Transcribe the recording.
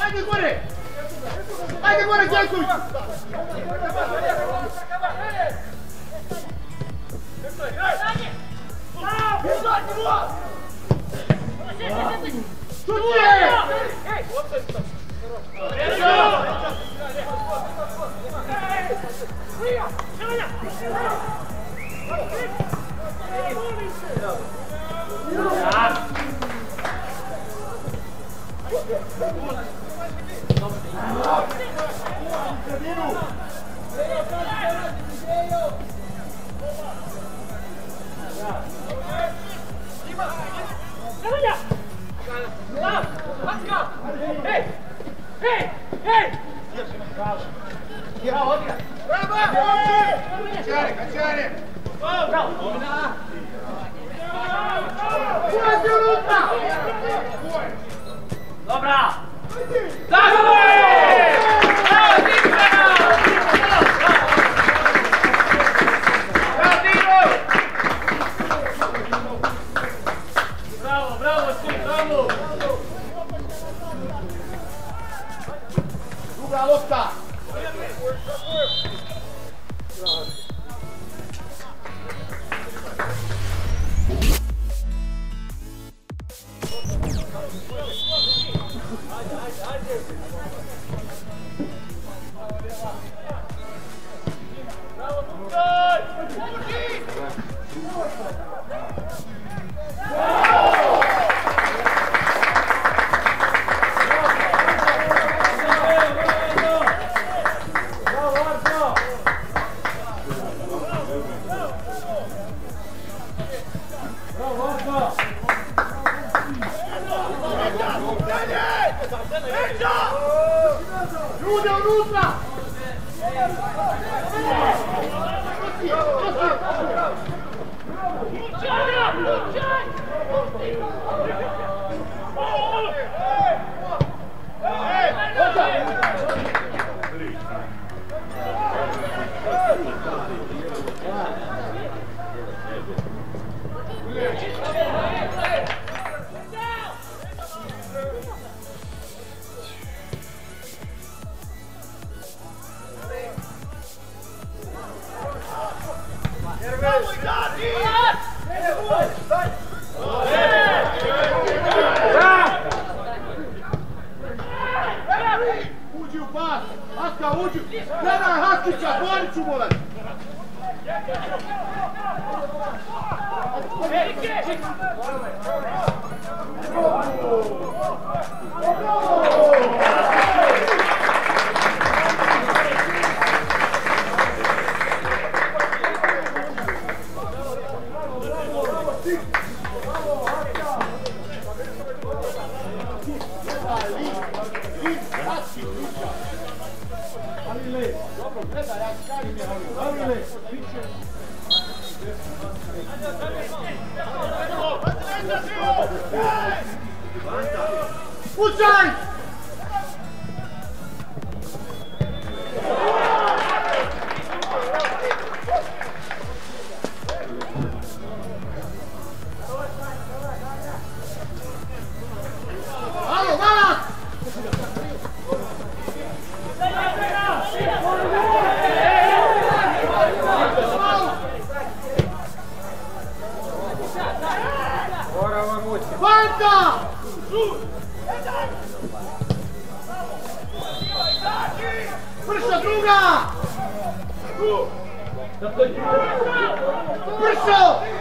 Ajde gore! Ajde gore, Đanković! Šuti je! Качали, качали! Ulazi unutra! Dobra! Haydi, haydi. Good job! Good job! Давай, Гастича, Боричу, молодь! Thank you. Pucaj! Brzo druga! Brzo!